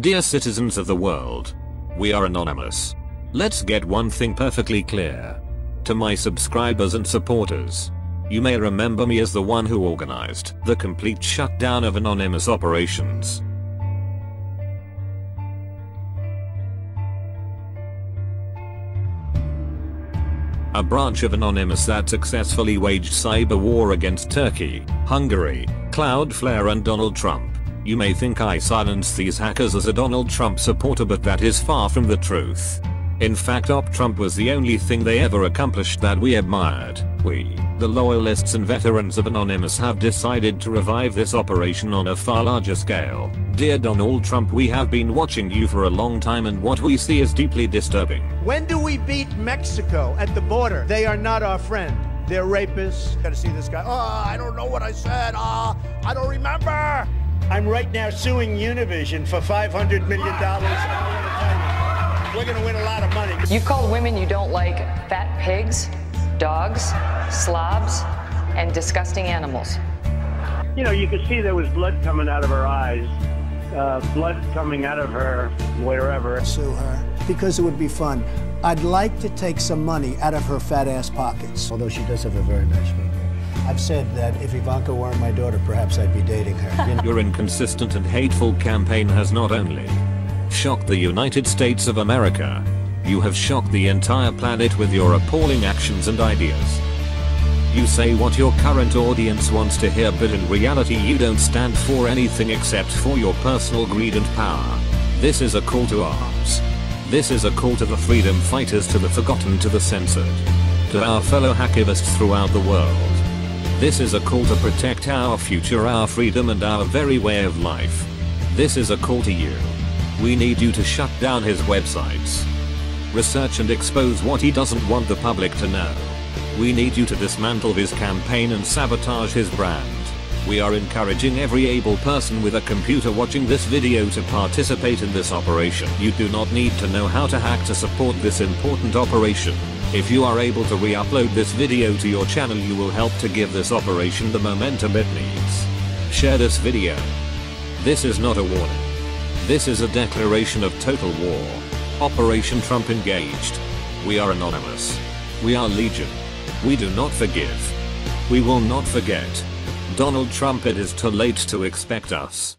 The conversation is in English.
Dear citizens of the world, we are anonymous. Let's get one thing perfectly clear. To my subscribers and supporters, you may remember me as the one who organized the complete shutdown of anonymous operations. a branch of Anonymous that successfully waged cyber war against Turkey, Hungary, Cloudflare and Donald Trump. You may think I silenced these hackers as a Donald Trump supporter but that is far from the truth. In fact Op Trump was the only thing they ever accomplished that we admired. We, the loyalists and veterans of Anonymous have decided to revive this operation on a far larger scale. Dear Donald Trump we have been watching you for a long time and what we see is deeply disturbing. When do we beat Mexico at the border? They are not our friend. They're rapists. Gotta see this guy. Oh, I don't know what I said. Ah, oh, I don't remember. I'm right now suing Univision for $500 million. We're going to win a lot of money. You've called women you don't like fat pigs, dogs, slobs, and disgusting animals. You know, you could see there was blood coming out of her eyes, uh, blood coming out of her wherever. Sue her because it would be fun. I'd like to take some money out of her fat ass pockets. Although she does have a very nice figure. I've said that if Ivanka weren't my daughter, perhaps I'd be dating her. Your inconsistent and hateful campaign has not only shocked the United States of America. You have shocked the entire planet with your appalling actions and ideas. You say what your current audience wants to hear but in reality you don't stand for anything except for your personal greed and power. This is a call to arms. This is a call to the freedom fighters to the forgotten to the censored. To our fellow hacktivists throughout the world. This is a call to protect our future our freedom and our very way of life. This is a call to you. We need you to shut down his websites. Research and expose what he doesn't want the public to know. We need you to dismantle his campaign and sabotage his brand. We are encouraging every able person with a computer watching this video to participate in this operation. You do not need to know how to hack to support this important operation. If you are able to re-upload this video to your channel you will help to give this operation the momentum it needs. Share this video. This is not a warning. This is a declaration of total war. Operation Trump engaged. We are anonymous. We are legion. We do not forgive. We will not forget. Donald Trump it is too late to expect us.